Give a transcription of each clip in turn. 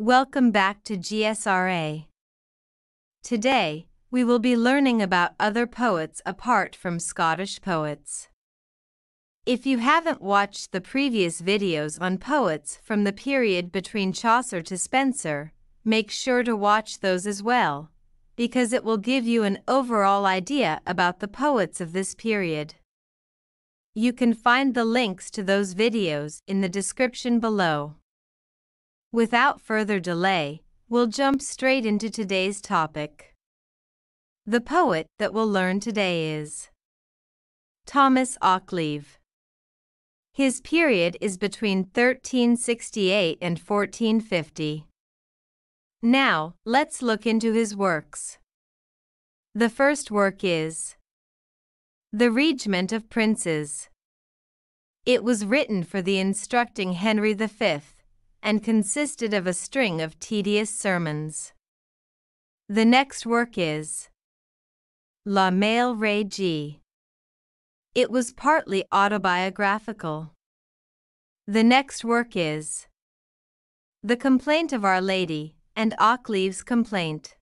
Welcome back to GSRA. Today, we will be learning about other poets apart from Scottish poets. If you haven't watched the previous videos on poets from the period between Chaucer to Spenser, make sure to watch those as well, because it will give you an overall idea about the poets of this period. You can find the links to those videos in the description below. Without further delay, we'll jump straight into today's topic. The poet that we'll learn today is Thomas Occleve. His period is between 1368 and 1450. Now, let's look into his works. The first work is The Regement of Princes. It was written for the instructing Henry V and consisted of a string of tedious sermons. The next work is La Male Régie. It was partly autobiographical. The next work is The Complaint of Our Lady and Occleve's Complaint.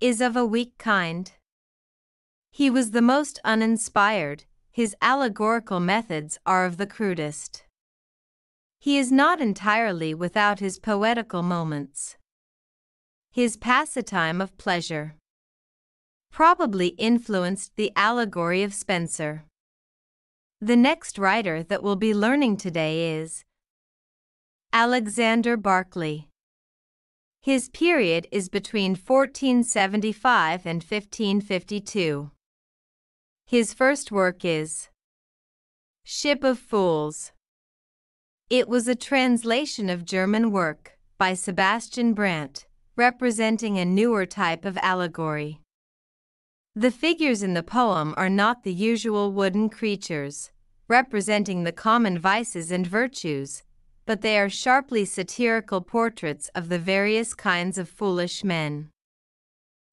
Is of a weak kind. He was the most uninspired, his allegorical methods are of the crudest. He is not entirely without his poetical moments. His pastime of pleasure probably influenced the allegory of Spenser. The next writer that we'll be learning today is Alexander Barclay. His period is between 1475 and 1552. His first work is Ship of Fools. It was a translation of German work by Sebastian Brant, representing a newer type of allegory. The figures in the poem are not the usual wooden creatures, representing the common vices and virtues, but they are sharply satirical portraits of the various kinds of foolish men.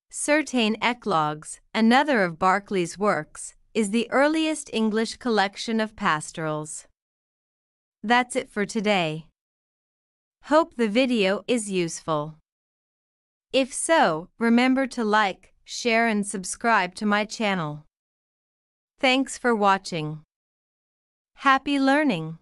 Certain Eclogues, another of Barclay's works, is the earliest English collection of pastorals. That's it for today. Hope the video is useful. If so, remember to like, share and subscribe to my channel. Thanks for watching. Happy learning!